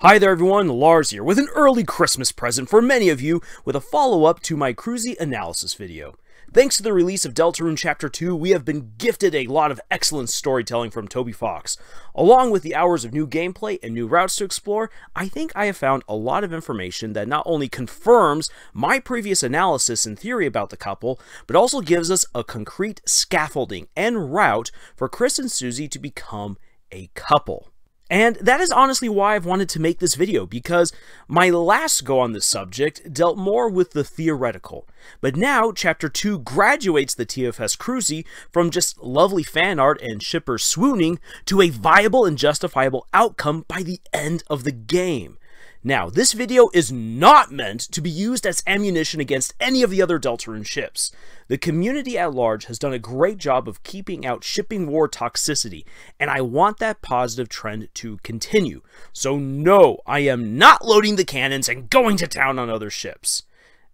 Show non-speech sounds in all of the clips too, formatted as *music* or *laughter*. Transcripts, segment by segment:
Hi there everyone, Lars here with an early Christmas present for many of you with a follow-up to my Krusie analysis video. Thanks to the release of Deltarune Chapter 2, we have been gifted a lot of excellent storytelling from Toby Fox. Along with the hours of new gameplay and new routes to explore, I think I have found a lot of information that not only confirms my previous analysis and theory about the couple, but also gives us a concrete scaffolding and route for Kris and Susie to become a couple. And that is honestly why I've wanted to make this video, because my last go on this subject dealt more with the theoretical. But now, Chapter 2 graduates the TFS Krusie from just lovely fan art and shippers swooning to a viable and justifiable outcome by the end of the game. Now, this video is not meant to be used as ammunition against any of the other Deltarune ships. The community at large has done a great job of keeping out shipping war toxicity, and I want that positive trend to continue. So no, I am not loading the cannons and going to town on other ships.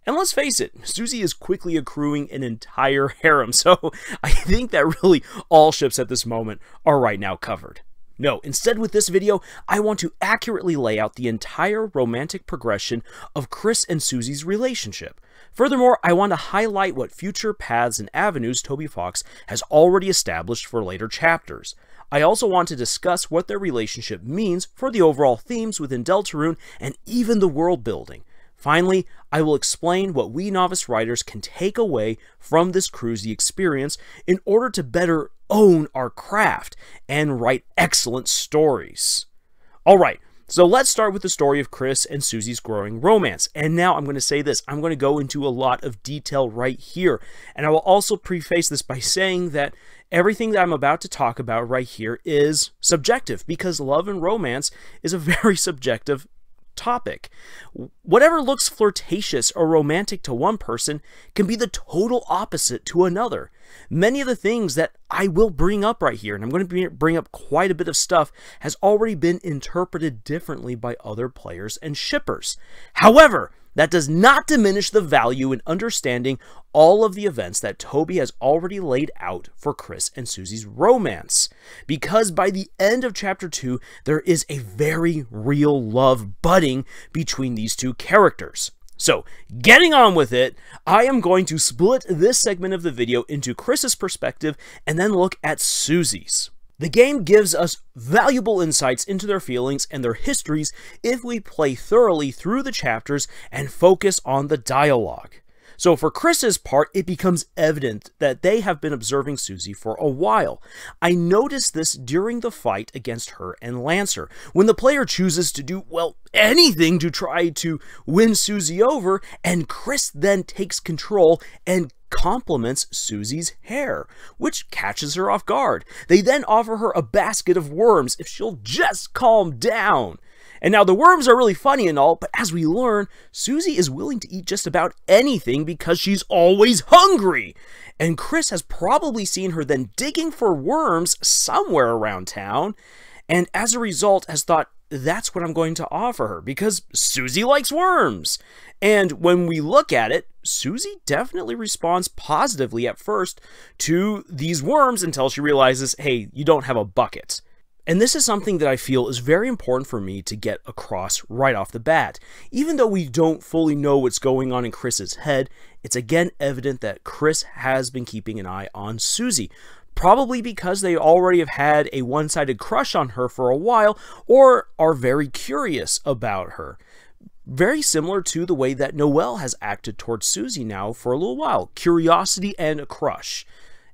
And let's face it, Susie is quickly accruing an entire *laughs* harem, so I think that really all ships at this moment are right now covered. No, instead with this video, I want to accurately lay out the entire romantic progression of Kris and Susie's relationship. Furthermore, I want to highlight what future paths and avenues Toby Fox has already established for later chapters. I also want to discuss what their relationship means for the overall themes within Deltarune and even the world building. Finally, I will explain what we novice writers can take away from this Krusie experience in order to better own our craft and write excellent stories. All right, so let's start with the story of Kris and Susie's growing romance. And now I'm going to say this I'm going to go into a lot of detail right here. And I will also preface this by saying that everything that I'm about to talk about right here is subjective because love and romance is a *laughs* very subjective topic. Whatever looks flirtatious or romantic to one person can be the total opposite to another. Many of the things that I will bring up right here, and I'm going to bring up quite a bit of stuff, has already been interpreted differently by other players and shippers. However, that does not diminish the value in understanding all of the events that Toby has already laid out for Kris and Susie's romance. Because by the end of chapter 2, there is a very real love budding between these two characters. So, getting on with it, I am going to split this segment of the video into Kris's perspective and then look at Susie's. The game gives us valuable insights into their feelings and their histories if we play thoroughly through the chapters and focus on the dialogue. So for Kris's part, it becomes evident that they have been observing Susie for a while. I noticed this during the fight against her and Lancer, when the player chooses to do, well, anything to try to win Susie over, and Kris then takes control and compliments Susie's hair, which catches her off guard. They then offer her a basket of worms if she'll just calm down. And now the worms are really funny and all, but as we learn, Susie is willing to eat just about anything because she's always hungry. And Kris has probably seen her then digging for worms somewhere around town, and as a result has thought, that's what I'm going to offer her because Susie likes worms. And when we look at it, Susie definitely responds positively at first to these worms until she realizes, hey, you don't have a bucket. And this is something that I feel is very important for me to get across right off the bat. Even though we don't fully know what's going on in Kris's head, it's again evident that Kris has been keeping an eye on Susie. Probably because they already have had a one sided crush on her for a while, or are very curious about her. Very similar to the way that Noelle has acted towards Susie now for a little while curiosity and a crush.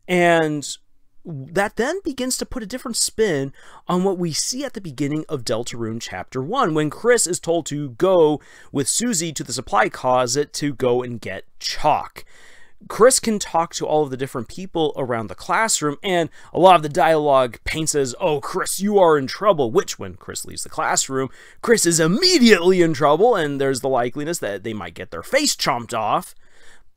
And that then begins to put a different spin on what we see at the beginning of Deltarune Chapter 1 when Kris is told to go with Susie to the supply closet to go and get chalk. Kris can talk to all of the different people around the classroom, and a lot of the dialogue paints as, oh, Kris, you are in trouble, which when Kris leaves the classroom, Kris is immediately in trouble, and there's the likeliness that they might get their face chomped off.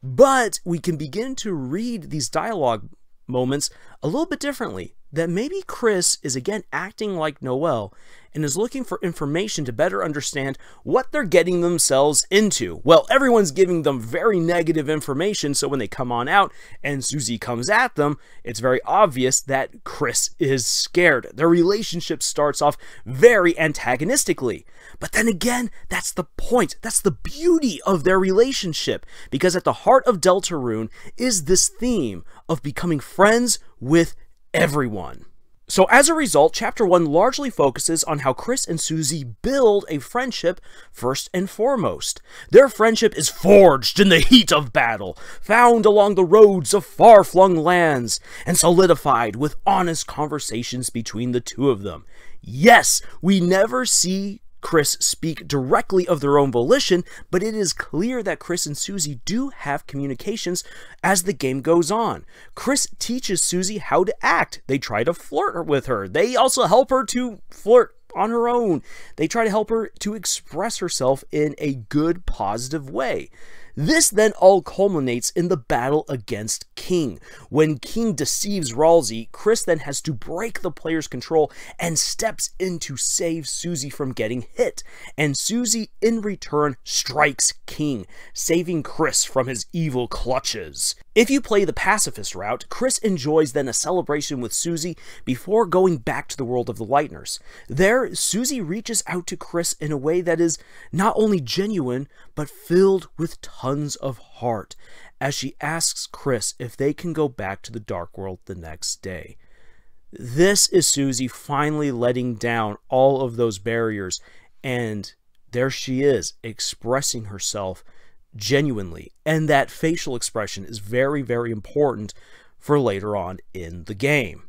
But we can begin to read these dialogue moments a little bit differently that maybe Kris is again acting like Noelle and is looking for information to better understand what they're getting themselves into. Well, everyone's giving them very negative information, so when they come on out and Susie comes at them, it's very obvious that Kris is scared. Their relationship starts off very antagonistically. But then again, that's the point. That's the beauty of their relationship. Because at the heart of Deltarune is this theme of becoming friends with everyone. So as a result, Chapter 1 largely focuses on how Kris and Susie build a friendship first and foremost. Their friendship is forged in the heat of battle, found along the roads of far-flung lands, and solidified with honest conversations between the two of them. Yes, we never see Kris speak directly of their own volition, but it is clear that Kris and Susie do have communications as the game goes on. Kris teaches Susie how to act. They try to flirt with her. They also help her to flirt on her own. They try to help her to express herself in a good, positive way. This then all culminates in the battle against King. When King deceives Ralsei, Kris then has to break the player's control and steps in to save Susie from getting hit. And Susie, in return, strikes King, saving Kris from his evil clutches. If you play the pacifist route, Kris enjoys then a celebration with Susie before going back to the world of the Lightners. There, Susie reaches out to Kris in a way that is not only genuine, but filled with tons of heart, as she asks Kris if they can go back to the Dark World the next day. This is Susie finally letting down all of those barriers, and there she is, expressing herself genuinely. And that facial expression is very, very important for later on in the game.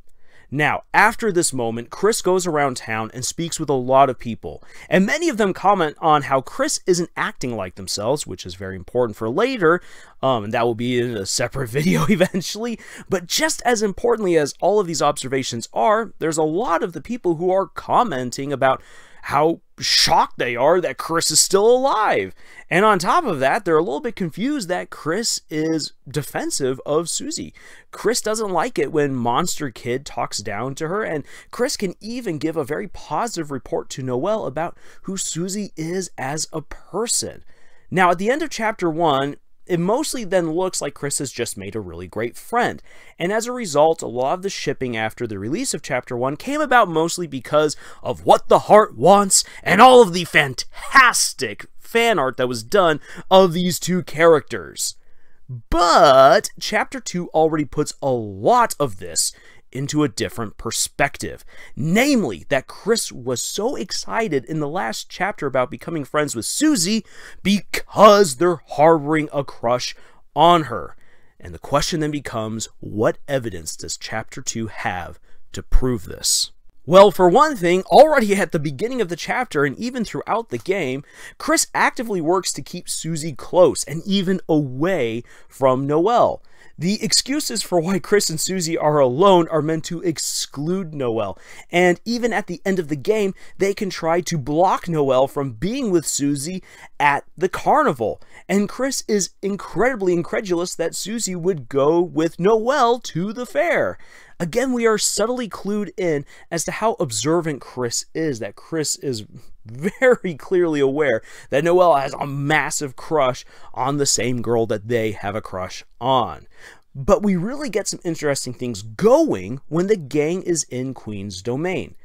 Now, after this moment, Kris goes around town and speaks with a lot of people, and many of them comment on how Kris isn't acting like themselves, which is very important for later, um, and that will be in a separate *laughs* video eventually. But just as importantly as all of these observations are, there's a lot of the people who are commenting about how shocked they are that Kris is still alive. And on top of that, they're a little bit confused that Kris is defensive of Susie. Kris doesn't like it when Monster Kid talks down to her, and Kris can even give a very positive report to Noelle about who Susie is as a person. Now, at the end of chapter one, it mostly then looks like Kris has just made a really great friend. And as a result, a lot of the shipping after the release of Chapter 1 came about mostly because of what the heart wants and all of the fantastic fan art that was done of these two characters. But Chapter 2 already puts a lot of this into a different perspective. Namely, that Kris was so excited in the last chapter about becoming friends with Susie because they're harboring a crush on her. And the question then becomes what evidence does chapter 2 have to prove this? Well, for one thing, already at the beginning of the chapter and even throughout the game, Kris actively works to keep Susie close and even away from Noelle. The excuses for why Kris and Susie are alone are meant to exclude Noelle, and even at the end of the game, they can try to block Noelle from being with Susie at the carnival. And Kris is incredibly incredulous that Susie would go with Noelle to the fair. Again, we are subtly clued in as to how observant Kris is, that Kris is very clearly aware that Noelle has a massive crush on the same girl that they have a crush on. But we really get some interesting things going when the gang is in Queen's domain.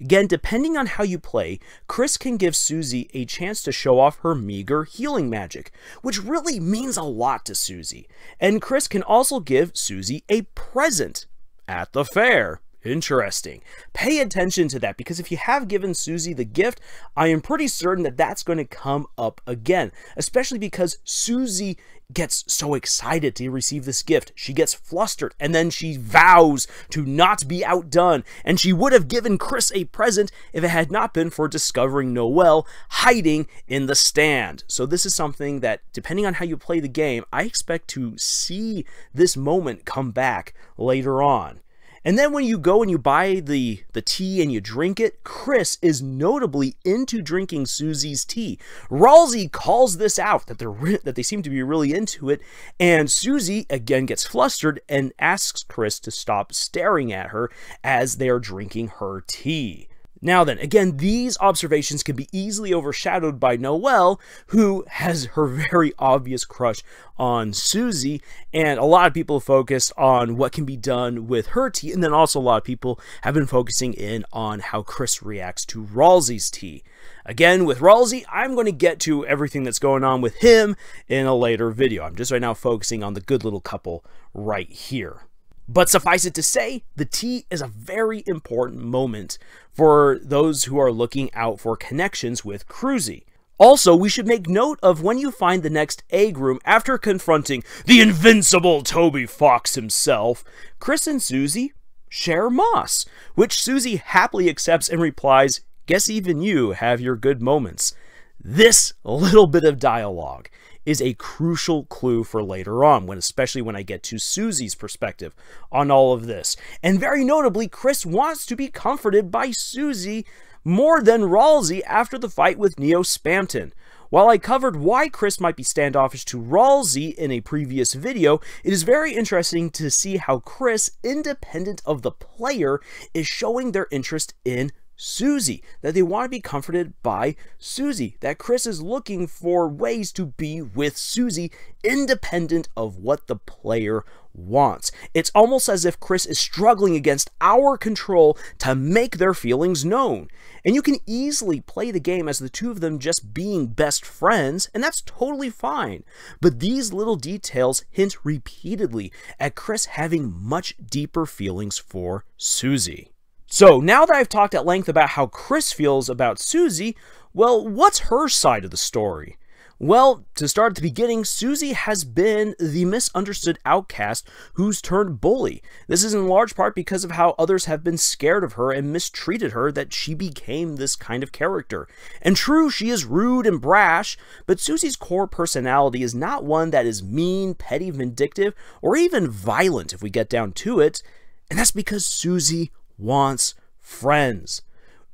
Again, depending on how you play, Kris can give Susie a chance to show off her meager healing magic, which really means a lot to Susie. And Kris can also give Susie a present at the fair. Interesting. Pay attention to that because if you have given Susie the gift, I am pretty certain that that's going to come up again, especially because Susie gets so excited to receive this gift. She gets flustered and then she vows to not be outdone. And she would have given Kris a present if it had not been for discovering Noelle hiding in the stand. So, this is something that, depending on how you play the game, I expect to see this moment come back later on. And then when you go and you buy the, the tea and you drink it, Kris is notably into drinking Susie's tea. Ralsei calls this out, that, they're, that they seem to be really into it, and Susie again gets flustered and asks Kris to stop staring at her as they are drinking her tea. Now then, again, these observations can be easily overshadowed by Noelle, who has her very obvious crush on Susie, and a lot of people focused on what can be done with her tea, and then also a lot of people have been focusing in on how Kris reacts to Ralsei's tea. Again, with Ralsei, I'm going to get to everything that's going on with him in a later video. I'm just right now focusing on the good little couple right here. But suffice it to say, the tea is a very important moment for those who are looking out for connections with Krusie. Also, we should make note of when you find the next egg room after confronting the invincible Toby Fox himself, Kris and Susie share moss, which Susie happily accepts and replies, Guess even you have your good moments. This little bit of dialogue is a crucial clue for later on, when especially when I get to Susie's perspective on all of this. And very notably, Kris wants to be comforted by Susie more than Ralsei after the fight with Neo Spamton. While I covered why Kris might be standoffish to Ralsei in a previous video, it is very interesting to see how Kris, independent of the player, is showing their interest in Susie, that they want to be comforted by Susie, that Kris is looking for ways to be with Susie independent of what the player wants. It's almost as if Kris is struggling against our control to make their feelings known. And you can easily play the game as the two of them just being best friends, and that's totally fine. But these little details hint repeatedly at Kris having much deeper feelings for Susie. So, now that I've talked at length about how Kris feels about Susie, well, what's her side of the story? Well, to start at the beginning, Susie has been the misunderstood outcast who's turned bully. This is in large part because of how others have been scared of her and mistreated her that she became this kind of character. And true, she is rude and brash, but Susie's core personality is not one that is mean, petty, vindictive, or even violent if we get down to it. And that's because Susie wants friends.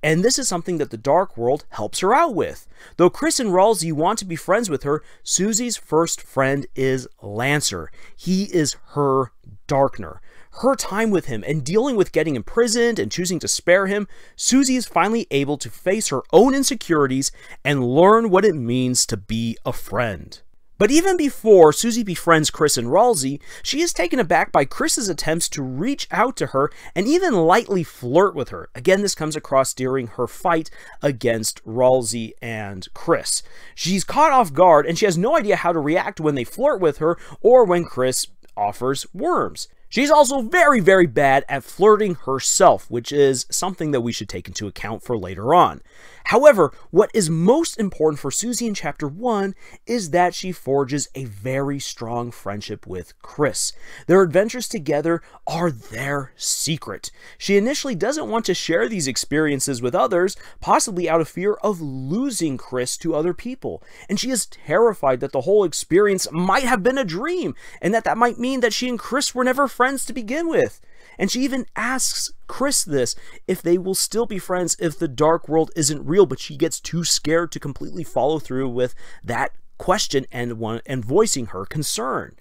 And this is something that the Dark World helps her out with. Though Kris and Ralsei want to be friends with her, Susie's first friend is Lancer. He is her Darkner. Her time with him and dealing with getting imprisoned and choosing to spare him, Susie is finally able to face her own insecurities and learn what it means to be a friend. But even before Susie befriends Kris and Ralsei, she is taken aback by Kris's attempts to reach out to her and even lightly flirt with her. Again, this comes across during her fight against Ralsei and Kris. She's caught off guard and she has no idea how to react when they flirt with her or when Kris offers worms. She's also very, very bad at flirting herself, which is something that we should take into account for later on. However, what is most important for Susie in Chapter 1 is that she forges a very strong friendship with Kris. Their adventures together are their secret. She initially doesn't want to share these experiences with others, possibly out of fear of losing Kris to other people. And she is terrified that the whole experience might have been a dream, and that that might mean that she and Kris were never friends to begin with. And she even asks Kris this if they will still be friends if the dark world isn't real, but she gets too scared to completely follow through with that question and one and voicing her concern.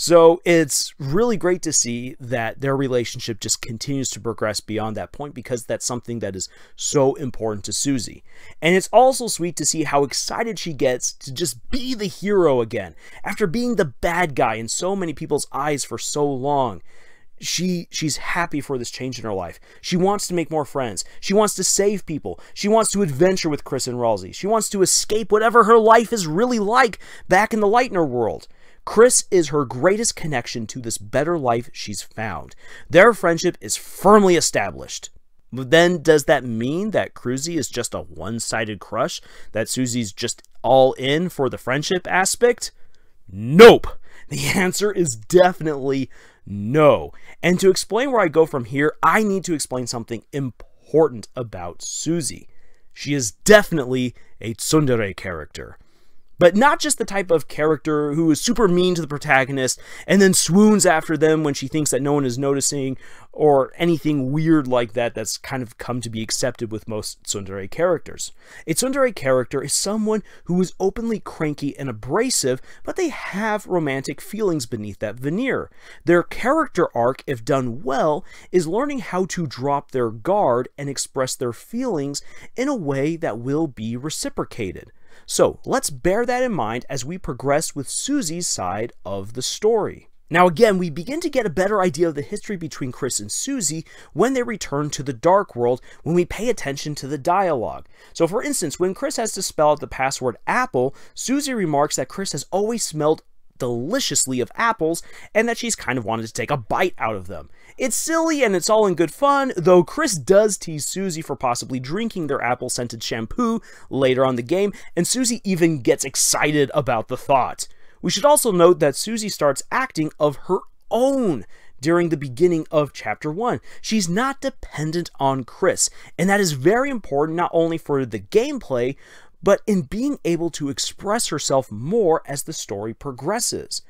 So it's really great to see that their relationship just continues to progress beyond that point because that's something that is so important to Susie. And it's also sweet to see how excited she gets to just be the hero again after being the bad guy in so many people's eyes for so long she she's happy for this change in her life. She wants to make more friends. She wants to save people. She wants to adventure with Kris and Ralsei. She wants to escape whatever her life is really like back in the Lightner world. Kris is her greatest connection to this better life she's found. Their friendship is firmly established. But then does that mean that Krusie is just a one-sided crush? That Susie's just all in for the friendship aspect? Nope. The *laughs* answer is definitely no. And to explain where I go from here, I need to explain something important about Susie. She is definitely a tsundere character. But not just the type of character who is super mean to the protagonist and then swoons after them when she thinks that no one is noticing or anything weird like that that's kind of come to be accepted with most tsundere characters. A tsundere character is someone who is openly cranky and abrasive, but they have romantic feelings beneath that veneer. Their character arc, if done well, is learning how to drop their guard and express their feelings in a way that will be reciprocated. So let's bear that in mind as we progress with Susie's side of the story. Now again, we begin to get a better idea of the history between Kris and Susie when they return to the Dark World when we pay attention to the dialogue. So for instance, when Kris has to spell out the password apple, Susie remarks that Kris has always smelled deliciously of apples and that she's kind of wanted to take a bite out of them. It's silly and it's all in good fun, though Kris does tease Susie for possibly drinking their apple scented shampoo later on the game, and Susie even gets excited about the thought. We should also note that Susie starts acting of her own during the beginning of chapter 1. She's not dependent on Kris, and that is very important not only for the gameplay, but in being able to express herself more as the story progresses.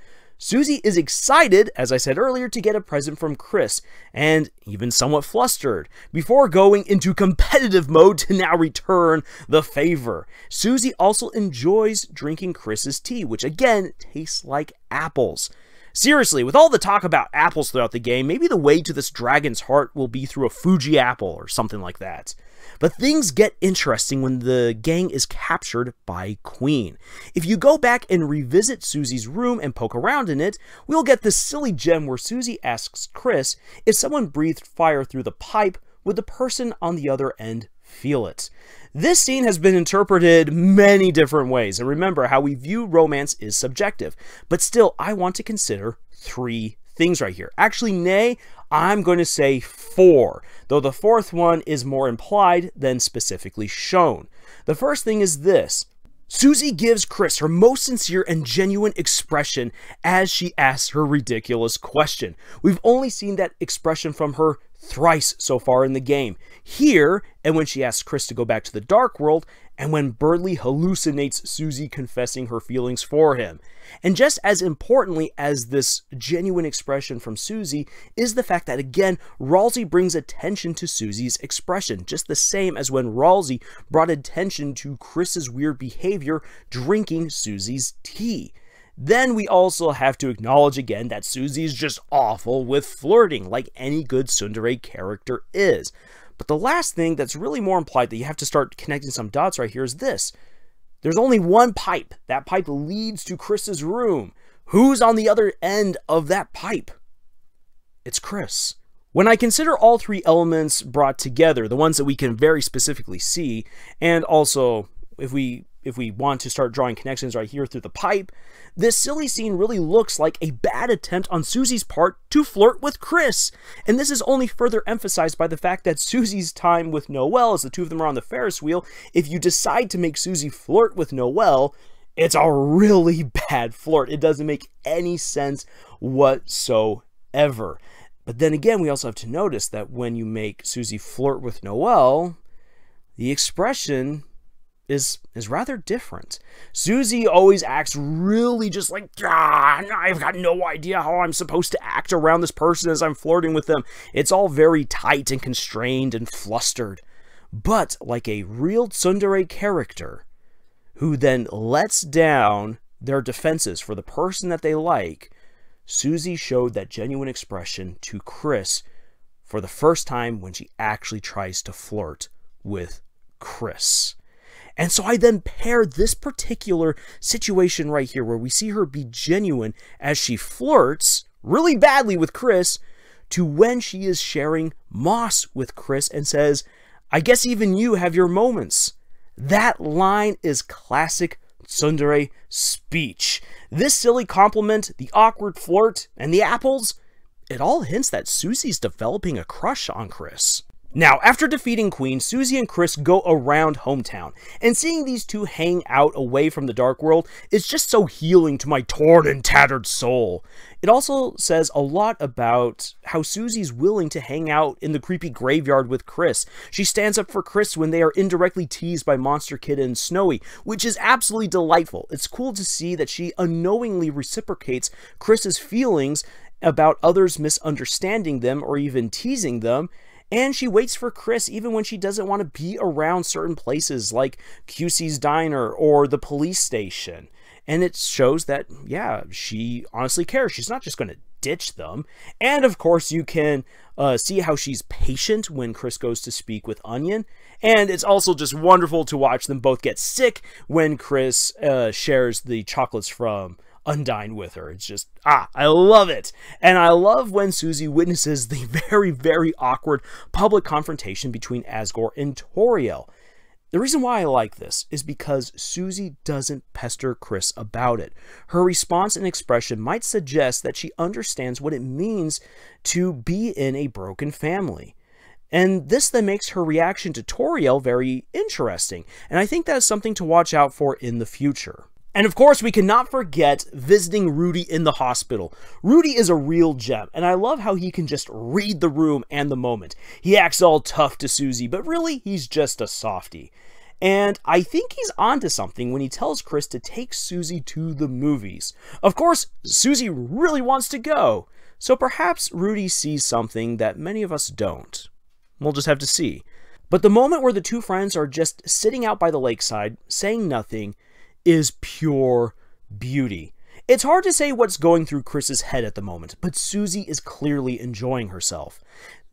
Susie is excited, as I said earlier, to get a present from Kris, and even somewhat flustered, before going into competitive mode to now return the favor. Susie also enjoys drinking Kris's tea, which again tastes like apples. Seriously, with all the talk about apples throughout the game, maybe the way to this dragon's heart will be through a Fuji apple or something like that. But things get interesting when the gang is captured by Queen. If you go back and revisit Susie's room and poke around in it, we'll get this silly gem where Susie asks Kris if someone breathed fire through the pipe, would the person on the other end feel it? This scene has been interpreted many different ways, and remember how we view romance is subjective. But still, I want to consider three things right here. Actually, nay, I'm going to say four, though the fourth one is more implied than specifically shown. The first thing is this. Susie gives Kris her most sincere and genuine expression as she asks her ridiculous question. We've only seen that expression from her thrice so far in the game. Here, and when she asks Kris to go back to the Dark World, and when Berdly hallucinates Susie confessing her feelings for him. And just as importantly as this genuine expression from Susie is the fact that, again, Ralsei brings attention to Susie's expression, just the same as when Ralsei brought attention to Kris's weird behavior drinking Susie's tea. Then we also have to acknowledge again that Susie's just awful with flirting, like any good tsundere character is. But the last thing that's really more implied that you have to start connecting some dots right here is this. There's only one pipe. That pipe leads to Kris's room. Who's on the other end of that pipe? It's Kris. When I consider all three elements brought together, the ones that we can very specifically see, and also if we if we want to start drawing connections right here through the pipe, this silly scene really looks like a bad attempt on Susie's part to flirt with Kris. And this is only further emphasized by the fact that Susie's time with Noelle, as the two of them are on the Ferris wheel, if you decide to make Susie flirt with Noelle, it's a really *laughs* bad flirt. It doesn't make any sense whatsoever. But then again, we also have to notice that when you make Susie flirt with Noelle, the expression is is rather different. Susie always acts really just like, ah, I've got no idea how I'm supposed to act around this person as I'm flirting with them. It's all very tight and constrained and flustered. But like a real tsundere character, who then lets down their defenses for the person that they like, Susie showed that genuine expression to Kris for the first time when she actually tries to flirt with Kris. And so I then pair this particular situation right here, where we see her be genuine as she flirts really badly with Kris, to when she is sharing Moss with Kris and says, I guess even you have your moments. That line is classic tsundere speech. This silly compliment, the awkward flirt, and the apples, it all hints that Susie's developing a crush on Kris. Now, after defeating Queen, Susie and Kris go around hometown, and seeing these two hang out away from the dark world is just so healing to my torn and tattered soul. It also says a lot about how Susie's willing to hang out in the creepy graveyard with Kris. She stands up for Kris when they are indirectly teased by Monster Kid and Snowy, which is absolutely delightful. It's cool to see that she unknowingly reciprocates Kris's feelings about others misunderstanding them or even teasing them and she waits for Kris even when she doesn't want to be around certain places like QC's Diner or the police station. And it shows that, yeah, she honestly cares. She's not just going to ditch them. And of course, you can uh, see how she's patient when Kris goes to speak with Onion. And it's also just wonderful to watch them both get sick when Kris uh, shares the chocolates from Undyne with her. It's just, ah, I love it. And I love when Susie witnesses the *laughs* very, very awkward public confrontation between Asgore and Toriel. The reason why I like this is because Susie doesn't pester Kris about it. Her response and expression might suggest that she understands what it means to be in a broken family. And this then makes her reaction to Toriel very interesting, and I think that is something to watch out for in the future. And of course, we cannot forget visiting Rudy in the hospital. Rudy is a real gem, and I love how he can just read the room and the moment. He acts all tough to Susie, but really, he's just a softy. And I think he's onto something when he tells Kris to take Susie to the movies. Of course, Susie really wants to go, so perhaps Rudy sees something that many of us don't. We'll just have to see. But the moment where the two friends are just sitting out by the lakeside, saying nothing, is pure beauty. It's hard to say what's going through Kris's head at the moment, but Susie is clearly enjoying herself.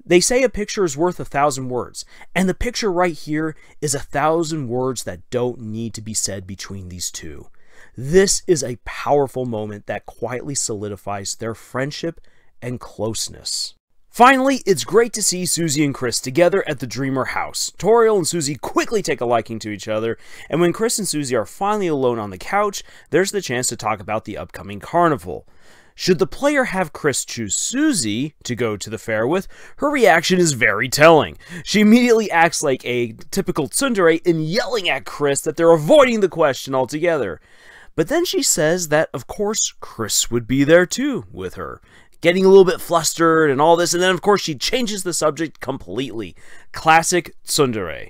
They say a picture is worth a thousand words, and the picture right here is a thousand words that don't need to be said between these two. This is a powerful moment that quietly solidifies their friendship and closeness. Finally, it's great to see Susie and Kris together at the Dreemurr house. Toriel and Susie quickly take a liking to each other, and when Kris and Susie are finally alone on the couch, there's the chance to talk about the upcoming carnival. Should the player have Kris choose Susie to go to the fair with, her reaction is very telling. She immediately acts like a typical tsundere in yelling at Kris that they're avoiding the question altogether. But then she says that, of course, Kris would be there too with her getting a little bit flustered and all this. And then, of course, she changes the subject completely. Classic tsundere.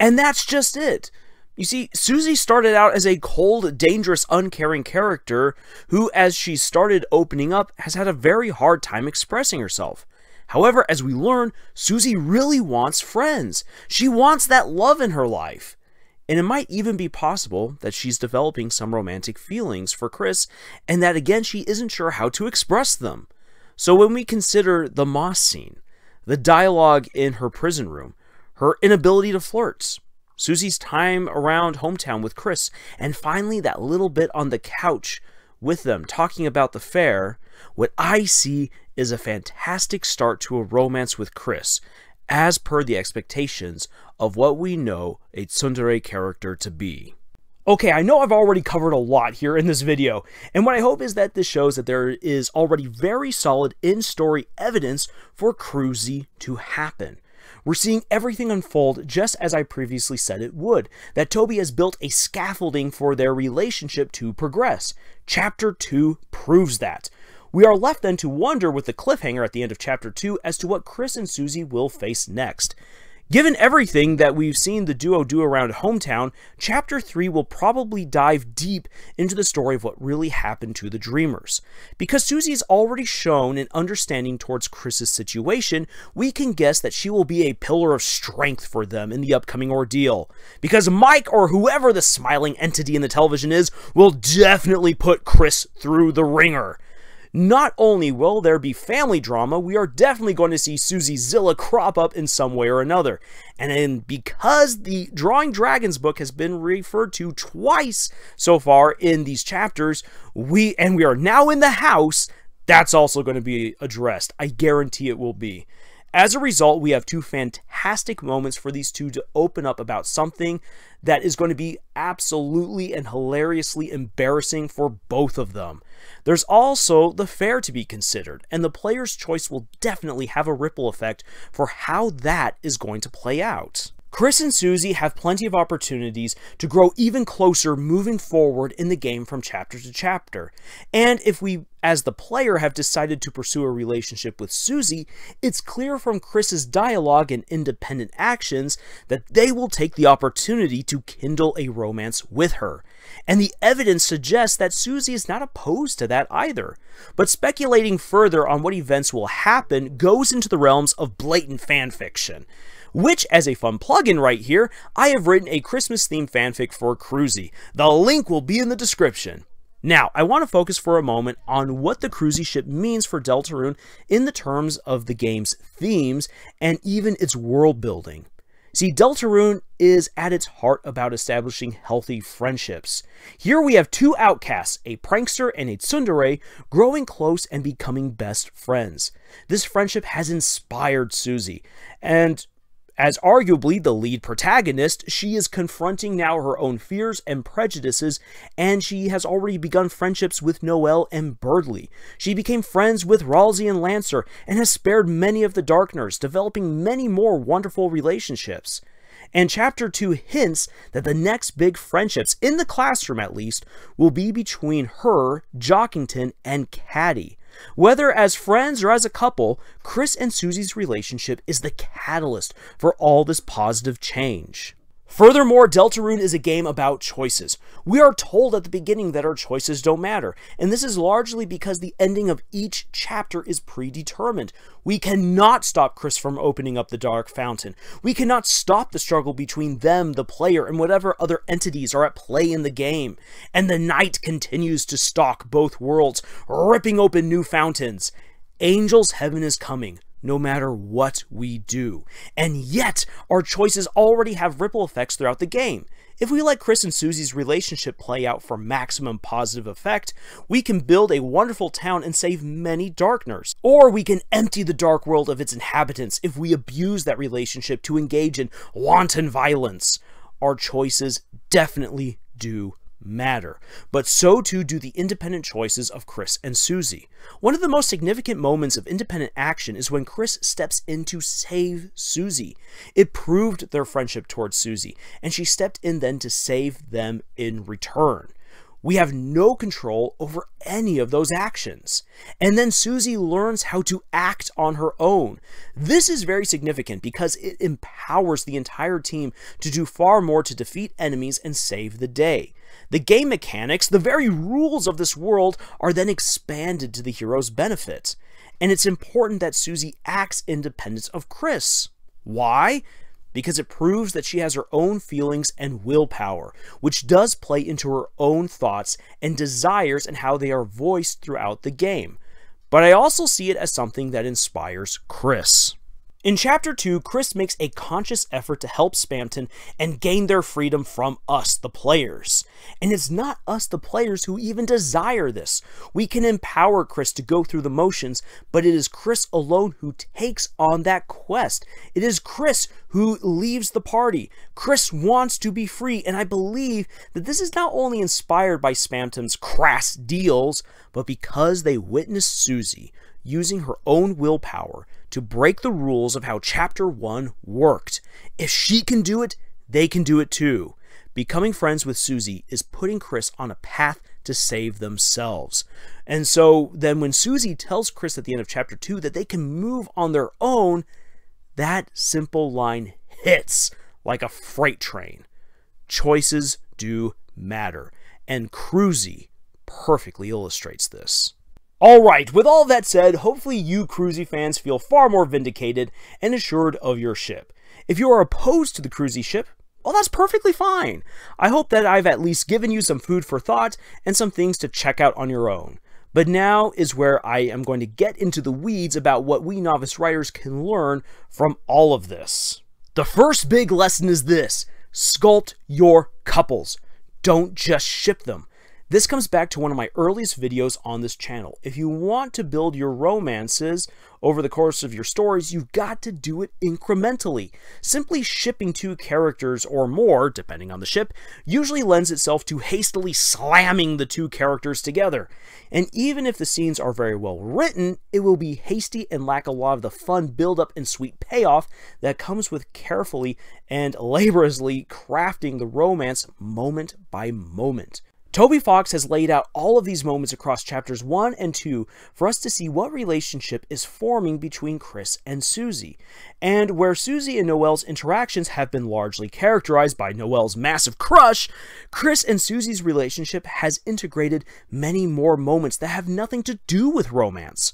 And that's just it. You see, Susie started out as a cold, dangerous, uncaring character who, as she started opening up, has had a very hard time expressing herself. However, as we learn, Susie really wants friends. She wants that love in her life. And it might even be possible that she's developing some romantic feelings for Kris, and that again, she isn't sure how to express them. So when we consider the Moss scene, the dialogue in her prison room, her inability to flirt, Susie's time around hometown with Kris, and finally that little bit on the couch with them talking about the fair, what I see is a fantastic start to a romance with Kris, as per the expectations of what we know a tsundere character to be. Okay, I know I've already covered a lot here in this video, and what I hope is that this shows that there is already very solid in-story evidence for Krusie to happen. We're seeing everything unfold just as I previously said it would, that Toby has built a scaffolding for their relationship to progress. Chapter 2 proves that. We are left then to wonder with the cliffhanger at the end of Chapter 2 as to what Kris and Susie will face next. Given everything that we've seen the duo do around Hometown, Chapter 3 will probably dive deep into the story of what really happened to the Dreemurrs. Because Susie has already shown an understanding towards Kris's situation, we can guess that she will be a pillar of strength for them in the upcoming ordeal. Because Mike, or whoever the smiling entity in the television is, will definitely put Kris through the ringer. Not only will there be family drama, we are definitely going to see Susie Zilla crop up in some way or another. And then because the Drawing Dragons book has been referred to twice so far in these chapters, we and we are now in the house, that's also going to be addressed. I guarantee it will be. As a result, we have two fantastic moments for these two to open up about something that is going to be absolutely and hilariously embarrassing for both of them. There's also the fair to be considered, and the player's choice will definitely have a ripple effect for how that is going to play out. Kris and Susie have plenty of opportunities to grow even closer moving forward in the game from chapter to chapter. And if we, as the player, have decided to pursue a relationship with Susie, it's clear from Kris's dialogue and independent actions that they will take the opportunity to kindle a romance with her. And the evidence suggests that Susie is not opposed to that either. But speculating further on what events will happen goes into the realms of blatant fanfiction which, as a fun plugin right here, I have written a Christmas-themed fanfic for Krusie. The link will be in the description. Now, I want to focus for a moment on what the Krusie ship means for Deltarune in the terms of the game's themes and even its world building. See, Deltarune is at its heart about establishing healthy friendships. Here we have two outcasts, a prankster and a tsundere, growing close and becoming best friends. This friendship has inspired Susie, and as arguably the lead protagonist, she is confronting now her own fears and prejudices, and she has already begun friendships with Noelle and Berdly. She became friends with Ralsei and Lancer, and has spared many of the Darkners, developing many more wonderful relationships. And Chapter 2 hints that the next big friendships, in the classroom at least, will be between her, Jockington, and Catty. Whether as friends or as a couple, Kris and Susie's relationship is the catalyst for all this positive change. Furthermore, Deltarune is a game about choices. We are told at the beginning that our choices don't matter, and this is largely because the ending of each chapter is predetermined. We cannot stop Kris from opening up the Dark Fountain. We cannot stop the struggle between them, the player, and whatever other entities are at play in the game. And the night continues to stalk both worlds, ripping open new fountains. Angel's Heaven is coming no matter what we do. And yet, our choices already have ripple effects throughout the game. If we let Kris and Susie's relationship play out for maximum positive effect, we can build a wonderful town and save many Darkners. Or we can empty the Dark World of its inhabitants if we abuse that relationship to engage in wanton violence. Our choices definitely do matter, but so too do the independent choices of Kris and Susie. One of the most significant moments of independent action is when Kris steps in to save Susie. It proved their friendship towards Susie, and she stepped in then to save them in return. We have no control over any of those actions. And then Susie learns how to act on her own. This is very significant because it empowers the entire team to do far more to defeat enemies and save the day. The game mechanics, the very rules of this world, are then expanded to the hero's benefit. And it's important that Susie acts independent of Kris. Why? Because it proves that she has her own feelings and willpower, which does play into her own thoughts and desires and how they are voiced throughout the game. But I also see it as something that inspires Kris. In Chapter 2, Kris makes a conscious effort to help Spamton and gain their freedom from us, the players. And it's not us, the players, who even desire this. We can empower Kris to go through the motions, but it is Kris alone who takes on that quest. It is Kris who leaves the party. Kris wants to be free, and I believe that this is not only inspired by Spamton's crass deals, but because they witnessed Susie using her own willpower to break the rules of how Chapter 1 worked. If she can do it, they can do it too. Becoming friends with Susie is putting Kris on a path to save themselves. And so then when Susie tells Kris at the end of Chapter 2 that they can move on their own, that simple line hits like a freight train. Choices do matter. And Krusie perfectly illustrates this. Alright, with all that said, hopefully you Krusie fans feel far more vindicated and assured of your ship. If you are opposed to the Krusie ship, well, that's perfectly fine. I hope that I've at least given you some food for thought and some things to check out on your own. But now is where I am going to get into the weeds about what we novice writers can learn from all of this. The first big lesson is this sculpt your couples. Don't just ship them. This comes back to one of my earliest videos on this channel. If you want to build your romances over the course of your stories, you've got to do it incrementally. Simply shipping two characters or more, depending on the ship, usually lends itself to hastily slamming the two characters together. And even if the scenes are very well written, it will be hasty and lack a lot of the fun build-up and sweet payoff that comes with carefully and *laughs* laboriously crafting the romance moment by moment. Toby Fox has laid out all of these moments across chapters 1 and 2 for us to see what relationship is forming between Kris and Susie. And where Susie and Noelle's interactions have been largely characterized by Noelle's massive crush, Kris and Susie's relationship has integrated many more moments that have nothing to do with romance.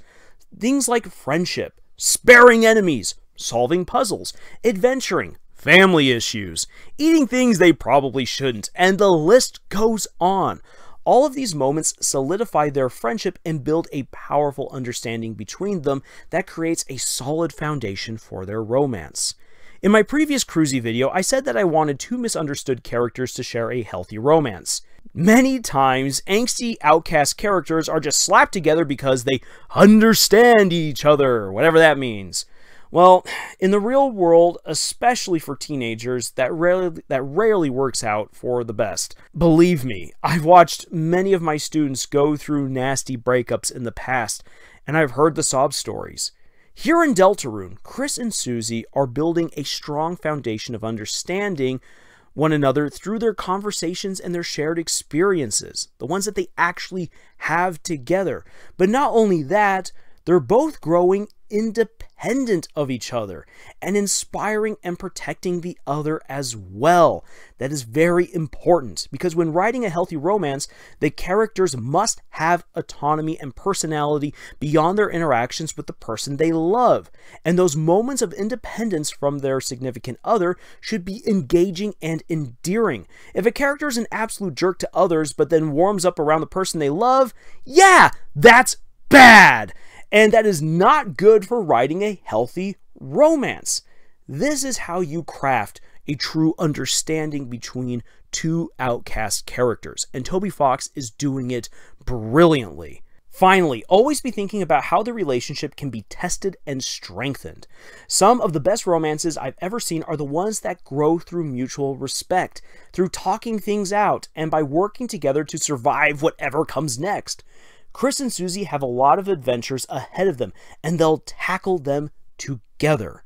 Things like friendship, sparing enemies, solving puzzles, adventuring, family issues, eating things they probably shouldn't, and the list goes on. All of these moments solidify their friendship and build a powerful understanding between them that creates a solid foundation for their romance. In my previous Krusie video, I said that I wanted two misunderstood characters to share a healthy romance. Many times, angsty outcast characters are just slapped together because they understand each other, whatever that means. Well, in the real world, especially for teenagers, that rarely that rarely works out for the best. Believe me, I've watched many of my students go through nasty breakups in the past, and I've heard the sob stories. Here in Deltarune, Kris and Susie are building a strong foundation of understanding one another through their conversations and their shared experiences, the ones that they actually have together. But not only that, they're both growing independent of each other and inspiring and protecting the other as well. That is very important because when writing a healthy romance, the characters must have autonomy and personality beyond their interactions with the person they love. And those moments of independence from their significant other should be engaging and endearing. If a character is an absolute jerk to others but then warms up around the person they love, yeah, that's bad and that is not good for writing a healthy romance. This is how you craft a true understanding between two outcast characters, and Toby Fox is doing it brilliantly. Finally, always be thinking about how the relationship can be tested and strengthened. Some of the best romances I've ever seen are the ones that grow through mutual respect, through talking things out, and by working together to survive whatever comes next. Kris and Susie have a lot of adventures ahead of them, and they'll tackle them together.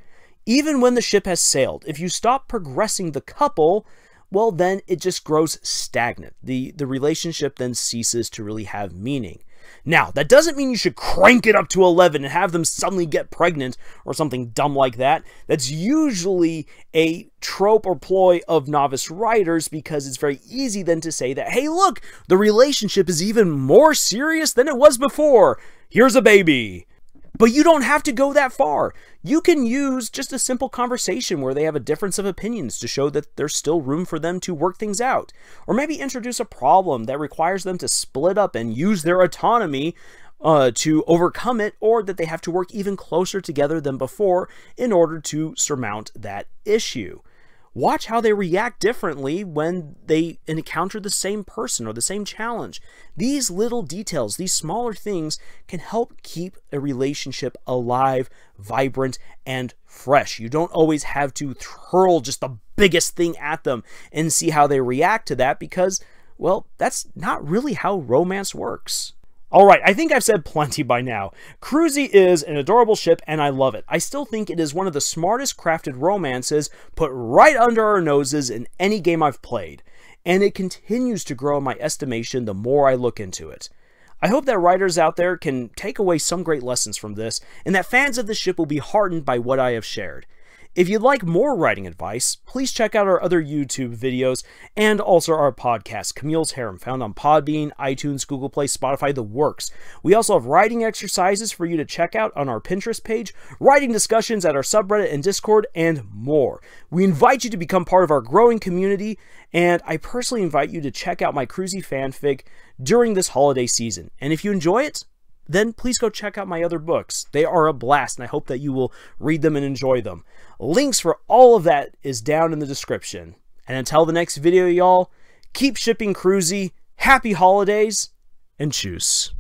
Even when the ship has sailed, if you stop progressing the couple, well, then it just grows stagnant. The, the relationship then ceases to really have meaning. Now, that doesn't mean you should crank it up to 11 and have them suddenly get pregnant or something dumb like that. That's usually a trope or ploy of novice writers because it's very easy then to say that, hey, look, the relationship is even more serious than it was before. Here's a baby. But you don't have to go that far. You can use just a simple conversation where they have a difference of opinions to show that there's still room for them to work things out. Or maybe introduce a problem that requires them to split up and use their autonomy uh, to overcome it, or that they have to work even closer together than before in order to surmount that issue watch how they react differently when they encounter the same person or the same challenge. These little details, these smaller things, can help keep a relationship alive, vibrant, and fresh. You don't always have to hurl just the biggest thing at them and see how they react to that because, well, that's not really how romance works. Alright, I think I've said plenty by now. Krusie is an adorable ship and I love it. I still think it is one of the smartest crafted romances put right under our noses in any game I've played, and it continues to grow in my estimation the more I look into it. I hope that writers out there can take away some great lessons from this, and that fans of the ship will be heartened by what I have shared. If you'd like more writing advice, please check out our other YouTube videos and also our podcast, Camille's Harem, found on Podbean, iTunes, Google Play, Spotify, the works. We also have writing exercises for you to check out on our Pinterest page, writing discussions at our subreddit and Discord, and more. We invite you to become part of our growing community, and I personally invite you to check out my Krusie fanfic during this holiday season. And if you enjoy it, then please go check out my other books. They are a blast, and I hope that you will read them and enjoy them. Links for all of that is down in the description. And until the next video, y'all, keep shipping Krusie, happy holidays, and choose.